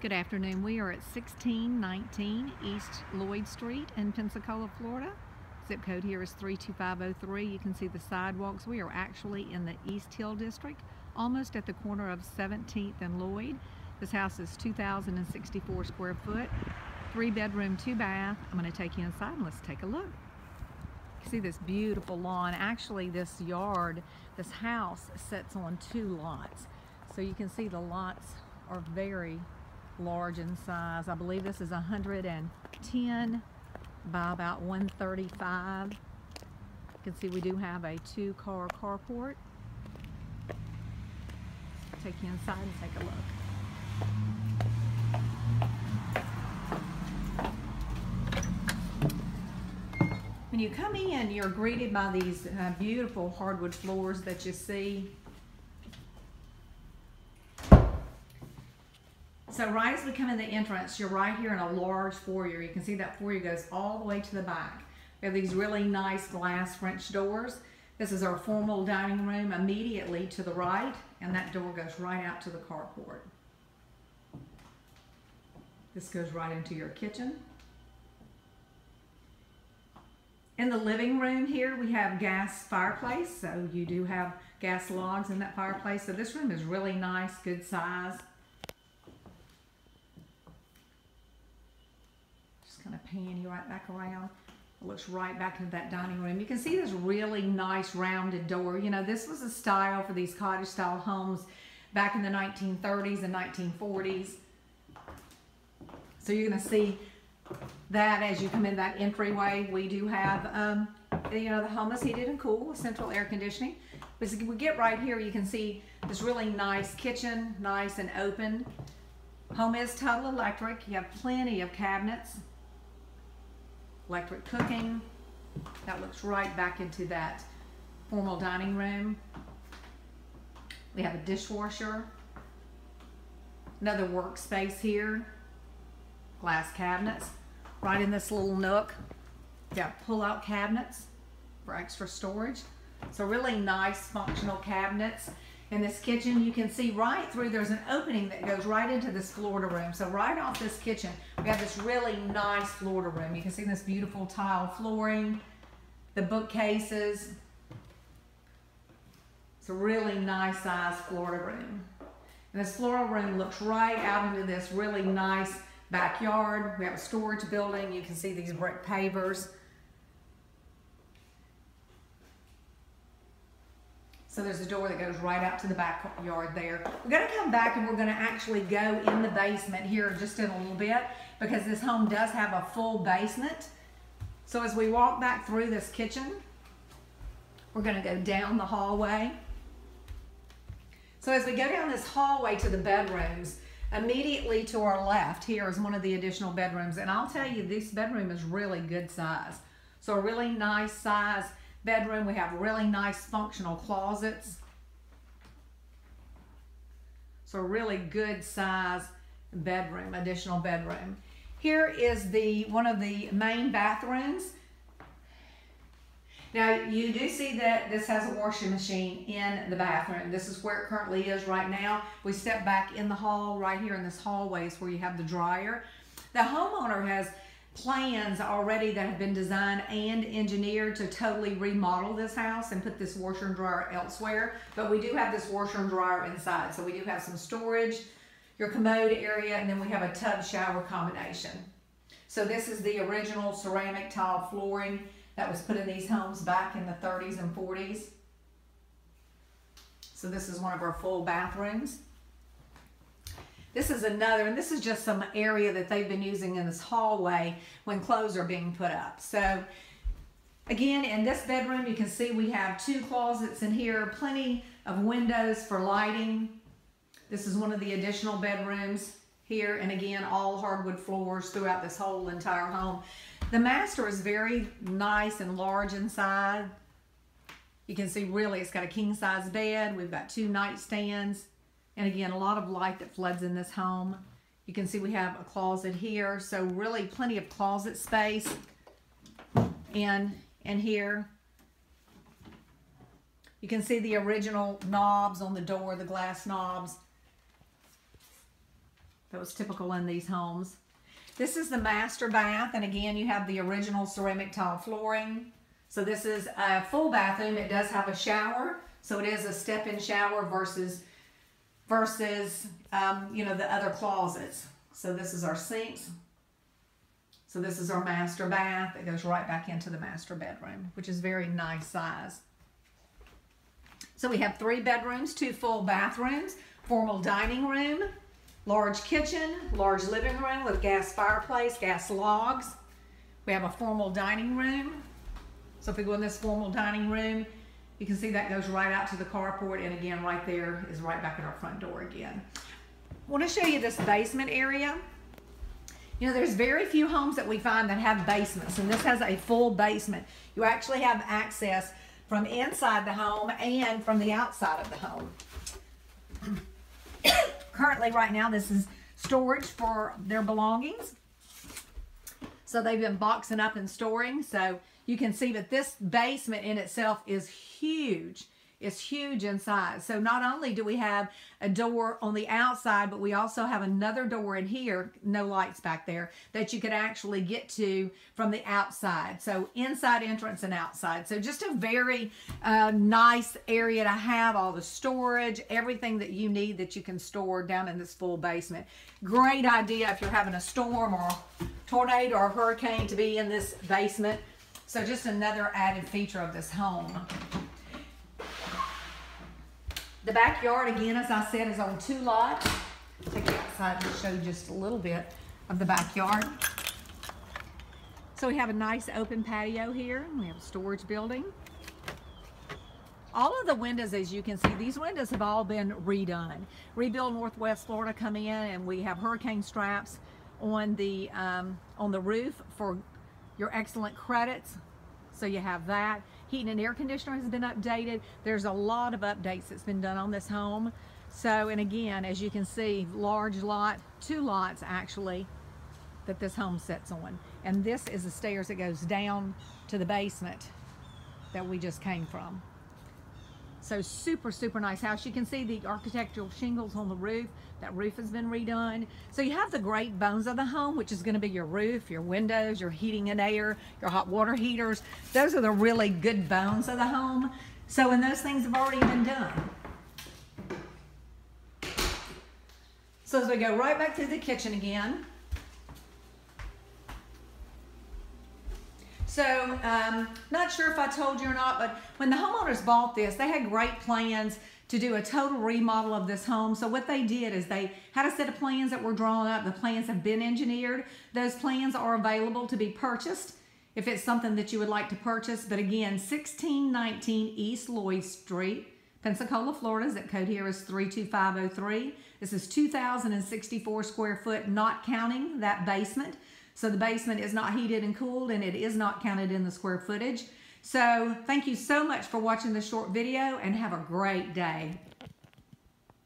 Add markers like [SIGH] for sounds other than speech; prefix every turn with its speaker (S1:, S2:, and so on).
S1: Good afternoon. We are at 1619 East Lloyd Street in Pensacola, Florida. Zip code here is 32503. You can see the sidewalks. We are actually in the East Hill District, almost at the corner of 17th and Lloyd. This house is 2,064 square foot, three bedroom, two bath. I'm going to take you inside and let's take a look. You see this beautiful lawn. Actually, this yard, this house sits on two lots. So you can see the lots are very large in size. I believe this is 110 by about 135. You can see we do have a two car carport. Take you inside and take a look. When you come in, you're greeted by these uh, beautiful hardwood floors that you see So right as we come in the entrance, you're right here in a large foyer. You can see that foyer goes all the way to the back. We have these really nice glass French doors. This is our formal dining room immediately to the right, and that door goes right out to the carport. This goes right into your kitchen. In the living room here, we have gas fireplace, so you do have gas logs in that fireplace. So this room is really nice, good size. Kind of pan you right back around. It looks right back into that dining room. You can see this really nice rounded door. You know, this was a style for these cottage style homes back in the 1930s and 1940s. So you're going to see that as you come in that entryway. We do have, um, you know, the home is heated and cool with central air conditioning. But as we get right here, you can see this really nice kitchen, nice and open. Home is total electric. You have plenty of cabinets electric cooking. That looks right back into that formal dining room. We have a dishwasher. Another workspace here. Glass cabinets. Right in this little nook. Have pull-out cabinets for extra storage. So really nice functional cabinets. In this kitchen, you can see right through, there's an opening that goes right into this Florida room. So right off this kitchen, we have this really nice Florida room. You can see this beautiful tile flooring, the bookcases. It's a really nice size Florida room. And this Florida room looks right out into this really nice backyard. We have a storage building. You can see these brick pavers. So there's a door that goes right out to the backyard there. We're gonna come back and we're gonna actually go in the basement here just in a little bit because this home does have a full basement. So as we walk back through this kitchen, we're gonna go down the hallway. So as we go down this hallway to the bedrooms, immediately to our left here is one of the additional bedrooms. And I'll tell you, this bedroom is really good size. So a really nice size bedroom. We have really nice functional closets. So really good size bedroom, additional bedroom. Here is the one of the main bathrooms. Now you do see that this has a washing machine in the bathroom. This is where it currently is right now. We step back in the hall right here in this hallway is where you have the dryer. The homeowner has plans already that have been designed and engineered to totally remodel this house and put this washer and dryer elsewhere. But we do have this washer and dryer inside. So we do have some storage, your commode area, and then we have a tub shower combination. So this is the original ceramic tile flooring that was put in these homes back in the 30s and 40s. So this is one of our full bathrooms. This is another, and this is just some area that they've been using in this hallway when clothes are being put up. So again, in this bedroom, you can see we have two closets in here, plenty of windows for lighting. This is one of the additional bedrooms here. And again, all hardwood floors throughout this whole entire home. The master is very nice and large inside. You can see really it's got a king size bed. We've got two nightstands. And again, a lot of light that floods in this home. You can see we have a closet here. So really plenty of closet space in, in here. You can see the original knobs on the door, the glass knobs. that was typical in these homes. This is the master bath, and again, you have the original ceramic tile flooring. So this is a full bathroom. It does have a shower, so it is a step-in shower versus versus um, you know the other closets. So this is our sinks. So this is our master bath. It goes right back into the master bedroom, which is very nice size. So we have three bedrooms, two full bathrooms, formal dining room, large kitchen, large living room with gas fireplace, gas logs. We have a formal dining room. So if we go in this formal dining room, you can see that goes right out to the carport and again right there is right back at our front door again. I want to show you this basement area. You know, there's very few homes that we find that have basements, and this has a full basement. You actually have access from inside the home and from the outside of the home. [COUGHS] Currently, right now, this is storage for their belongings. So they've been boxing up and storing. So you can see that this basement in itself is huge It's huge in size. So not only do we have a door on the outside, but we also have another door in here, no lights back there, that you could actually get to from the outside. So inside entrance and outside. So just a very uh, nice area to have all the storage, everything that you need that you can store down in this full basement. Great idea if you're having a storm or tornado or hurricane to be in this basement. So just another added feature of this home. The backyard, again, as I said, is on two lots. Take you outside and show just a little bit of the backyard. So we have a nice open patio here. We have a storage building. All of the windows, as you can see, these windows have all been redone. Rebuild Northwest Florida come in and we have hurricane straps on the, um, on the roof for your excellent credits. So you have that. Heating and air conditioner has been updated. There's a lot of updates that's been done on this home. So, and again, as you can see, large lot, two lots actually, that this home sits on. And this is the stairs that goes down to the basement that we just came from. So super, super nice house. You can see the architectural shingles on the roof. That roof has been redone. So you have the great bones of the home, which is gonna be your roof, your windows, your heating and air, your hot water heaters. Those are the really good bones of the home. So, and those things have already been done. So as we go right back through the kitchen again, So, um, not sure if I told you or not, but when the homeowners bought this, they had great plans to do a total remodel of this home. So what they did is they had a set of plans that were drawn up. The plans have been engineered. Those plans are available to be purchased if it's something that you would like to purchase. But again, 1619 East Lloyd Street, Pensacola, Florida. Zip code here is 32503. This is 2,064 square foot, not counting that basement. So the basement is not heated and cooled and it is not counted in the square footage. So thank you so much for watching this short video and have a great day.